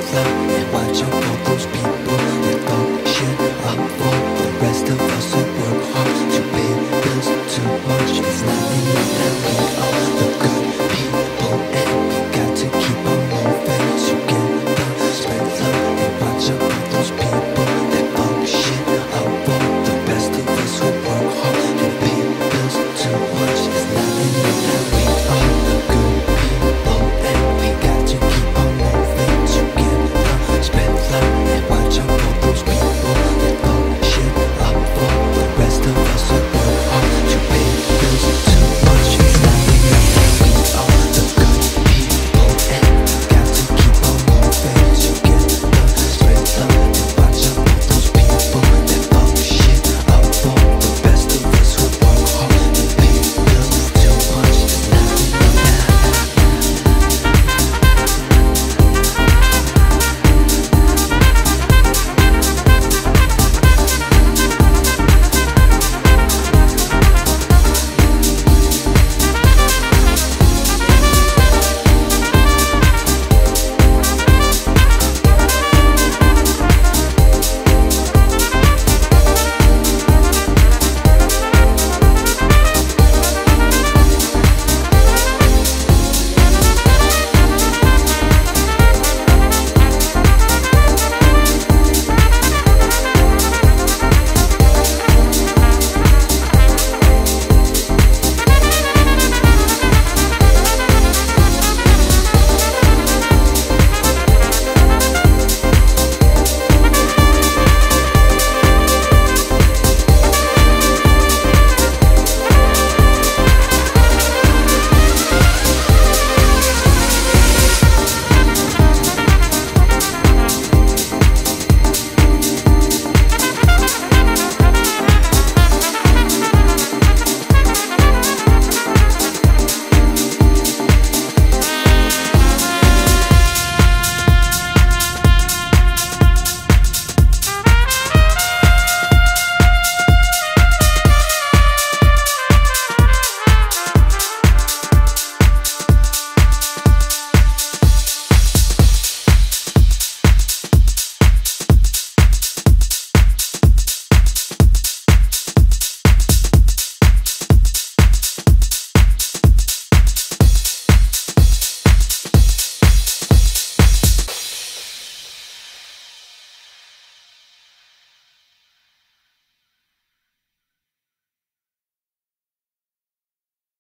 flow and watch your those people